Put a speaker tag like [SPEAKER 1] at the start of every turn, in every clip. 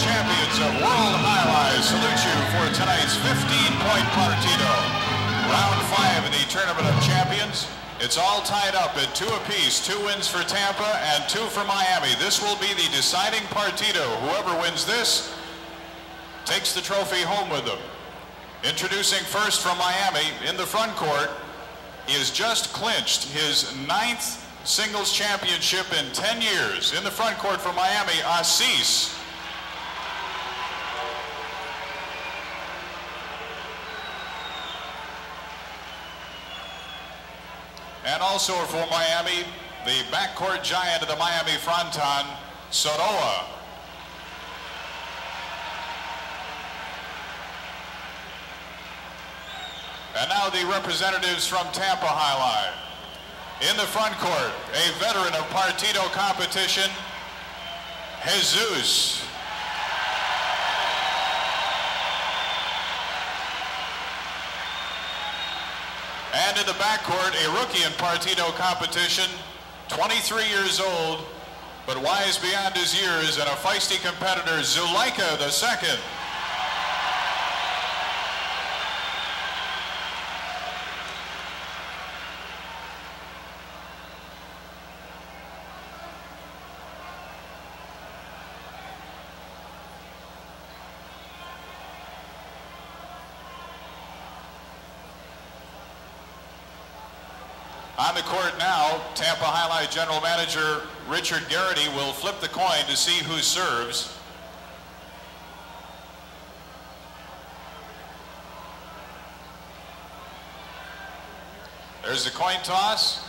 [SPEAKER 1] Champions of World Highlights salute you for tonight's 15-point partido. Round five in the Tournament of Champions. It's all tied up at two apiece. Two wins for Tampa and two for Miami. This will be the deciding partido. Whoever wins this takes the trophy home with them. Introducing first from Miami in the front court, he has just clinched his ninth singles championship in 10 years. In the front court for Miami, Asis. And also for Miami, the backcourt giant of the Miami Fronton, Soroa. And now the representatives from Tampa Jai-Alai. In the front court, a veteran of Partido competition, Jesus. And in the backcourt, a rookie in Partido competition, 23 years old, but wise beyond his years and a feisty competitor, Zulaika II. On the court now, Tampa Jai-Alai General Manager Richard Garrity will flip the coin to see who serves. There's the coin toss.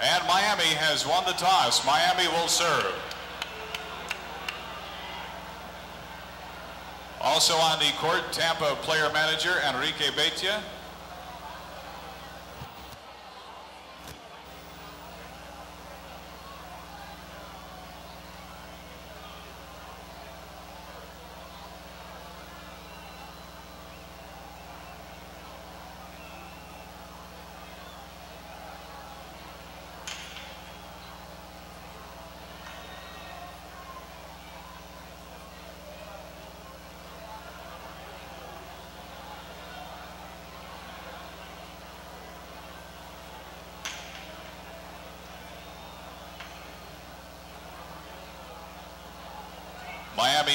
[SPEAKER 1] And Miami has won the toss. Miami will serve. Also on the court, Tampa player manager Enrique Beitia.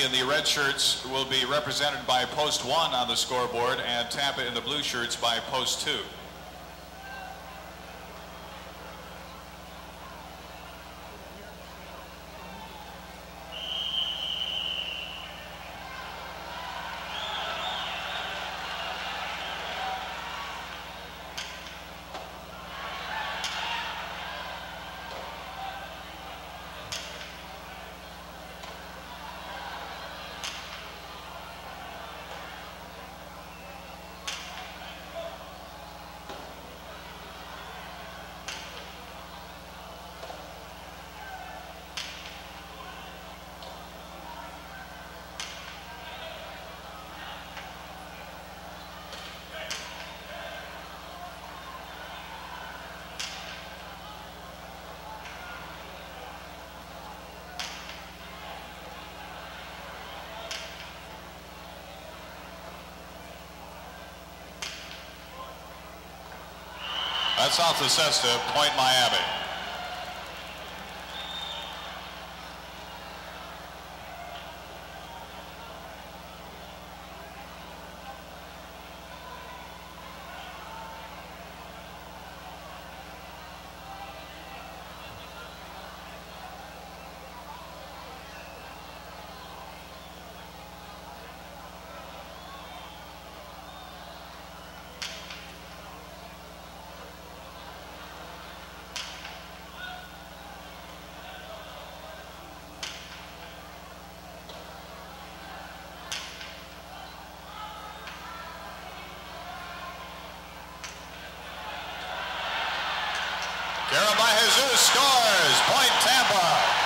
[SPEAKER 1] In the red shirts will be represented by post one on the scoreboard and Tampa in the blue shirts by post two. That's off the cesta, point Miami. Carom by Jesus scores. Point Tampa.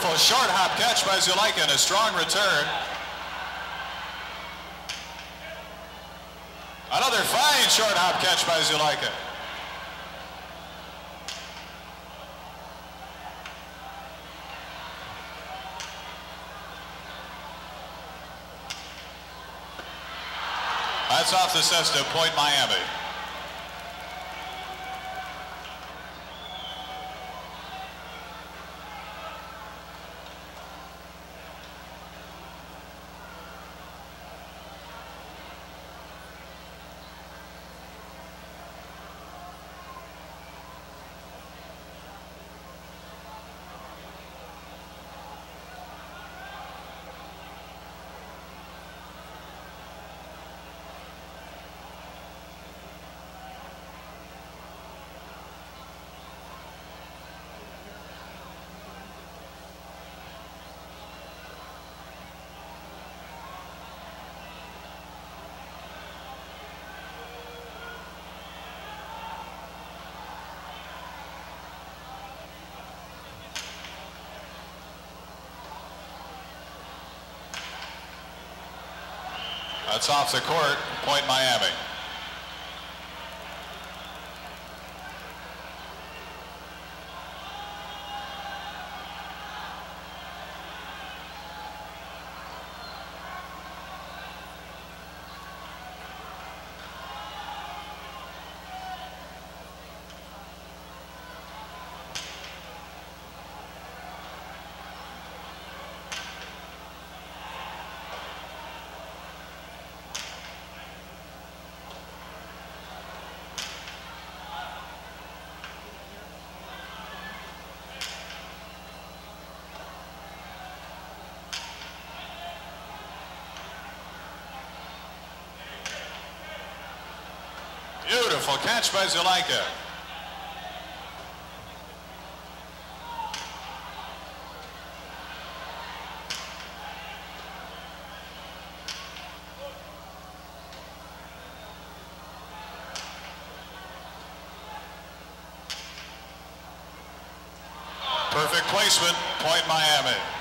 [SPEAKER 1] Beautiful short hop catch by Zulaika and a strong return. Another fine short hop catch by Zulaika. That's off the Cesta, Point Miami. That's off the court, point Miami. Beautiful catch by Zulaika. Perfect placement, point Miami.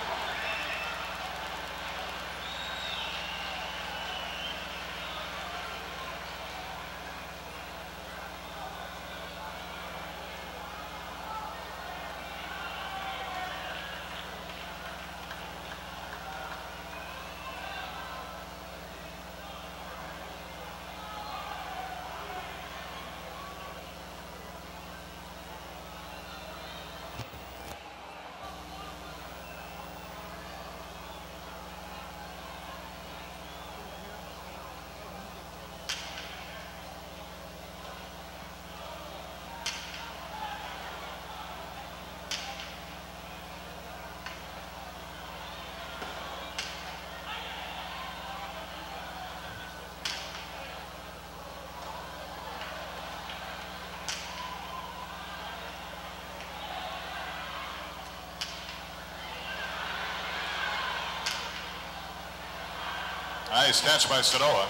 [SPEAKER 1] Nice catch by Soroa.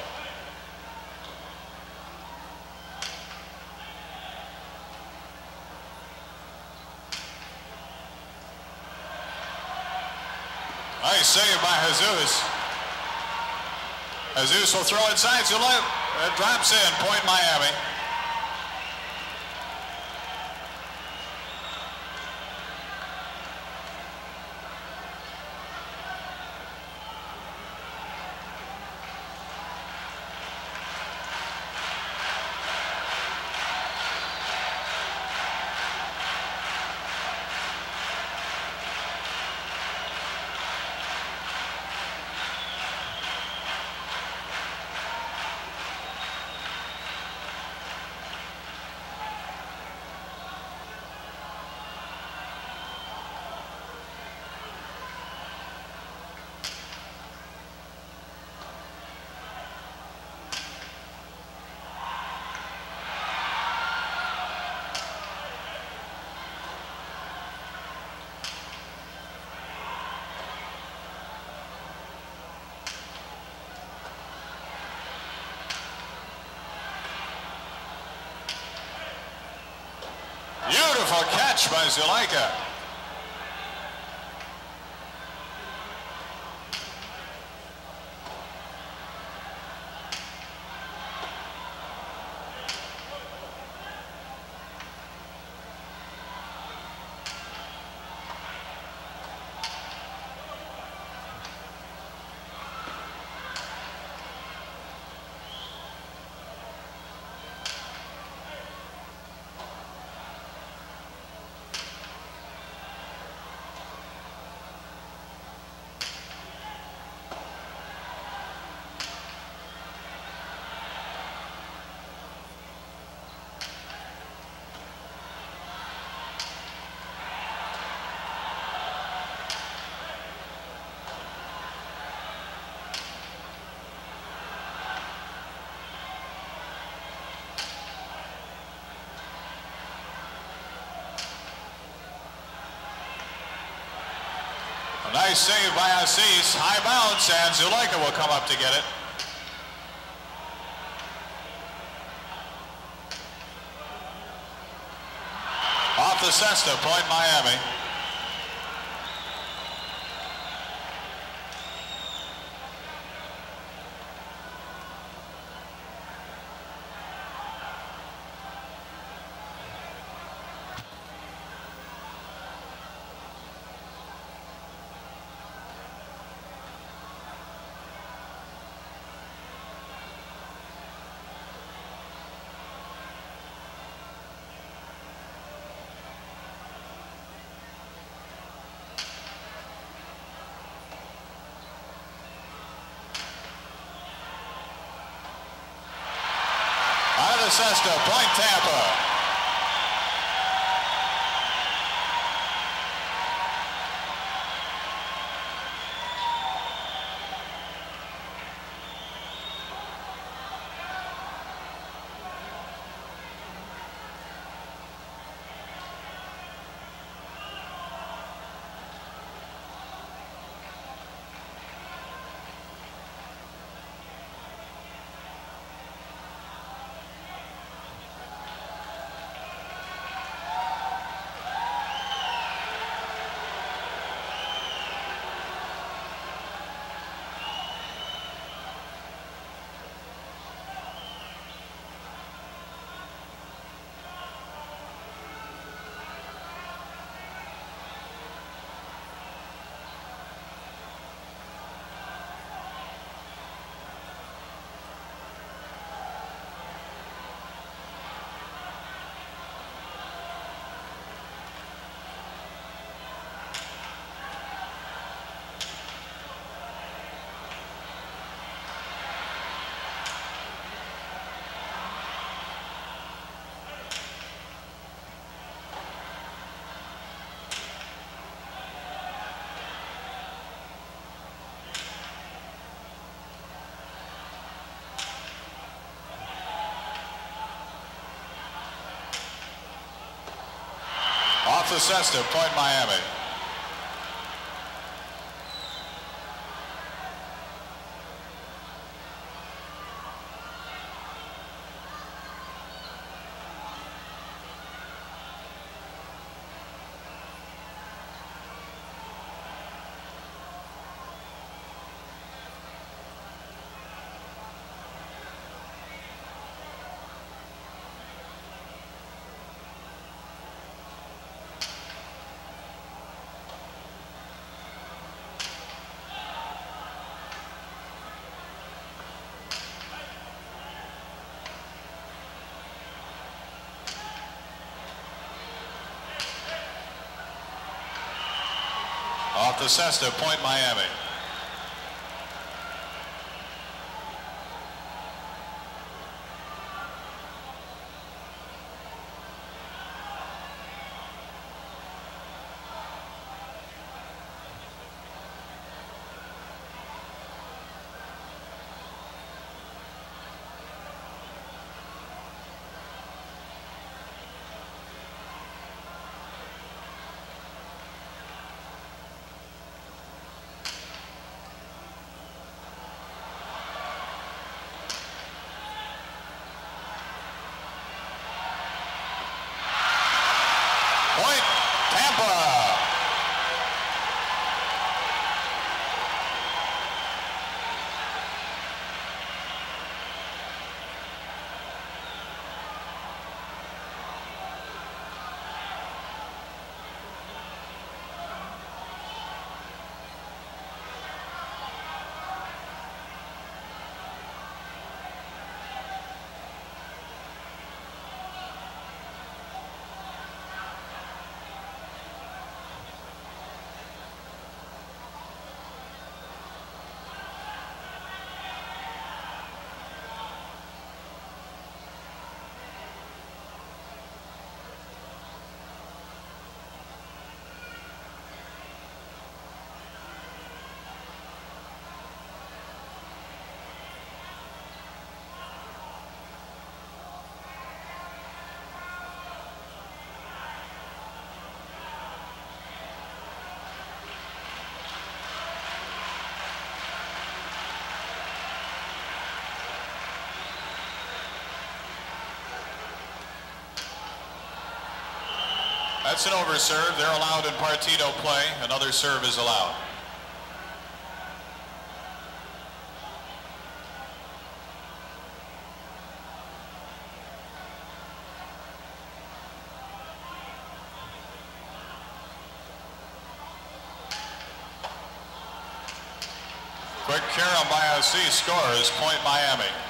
[SPEAKER 1] Nice save by Jesus. Jesus will throw inside. It uh, drops in. Point Miami. Beautiful catch by Zulaika. Nice save by Asis. High bounce, and Zulaika will come up to get it. Off the Cesta, point Miami. Cesta, point Tampa. The Cesta, point Miami. The Cesta, point Miami. That's an overserve. They're allowed in Partido play. Another serve is allowed. Quick carry by SC scores, point Miami.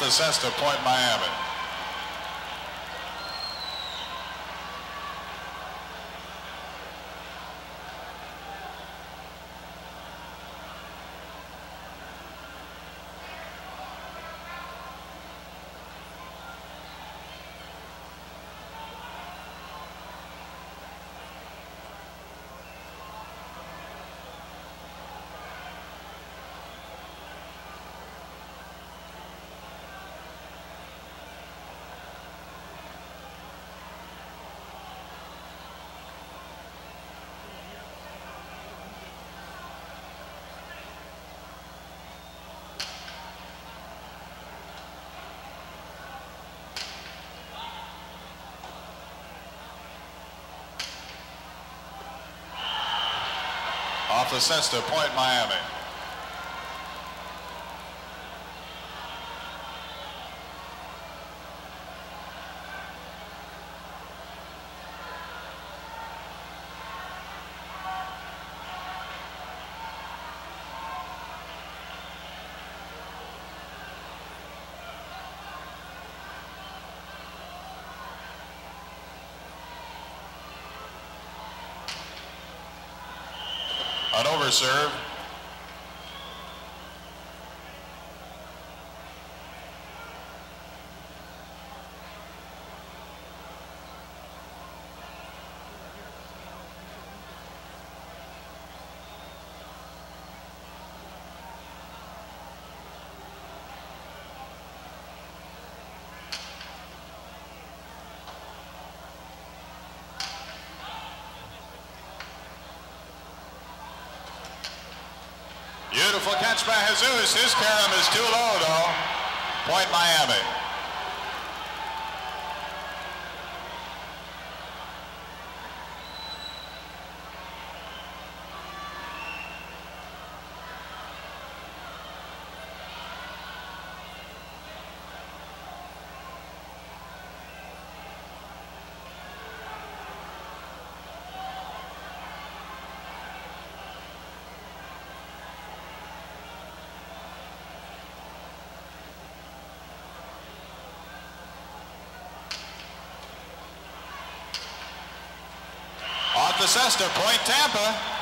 [SPEAKER 1] The cesta, point Miami. Off the cesta, point Miami. An overserve. Beautiful catch by Jesus. His carom is too low, though. Point Miami. The point Tampa.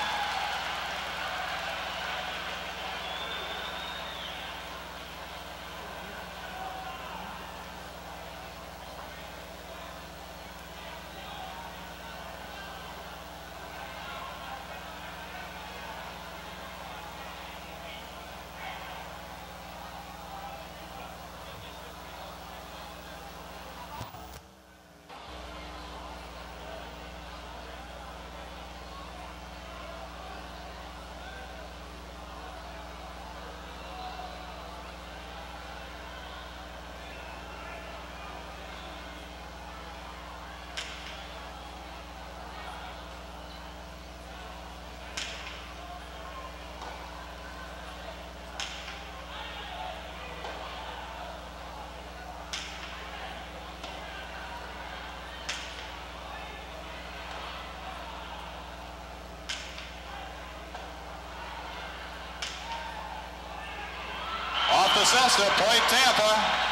[SPEAKER 1] DeCesta, point Tampa.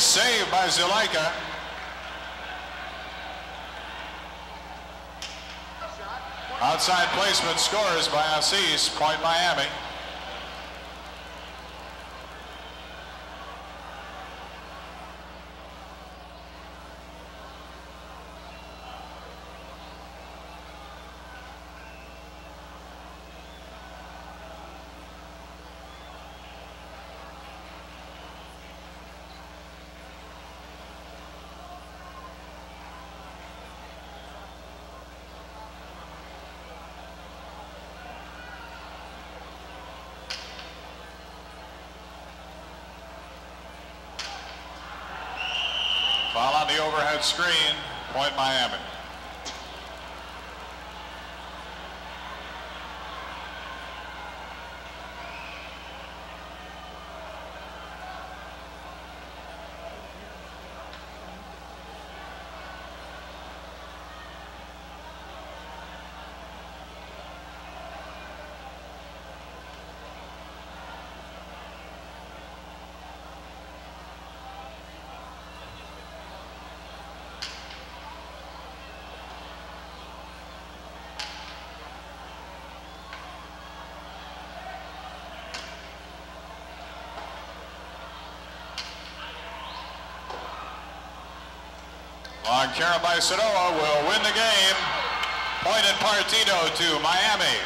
[SPEAKER 1] Nice save by Zulaika. Outside placement scores by Asis, point Miami. Screen, point Miami. Carry by will win the game. Point Partido to Miami.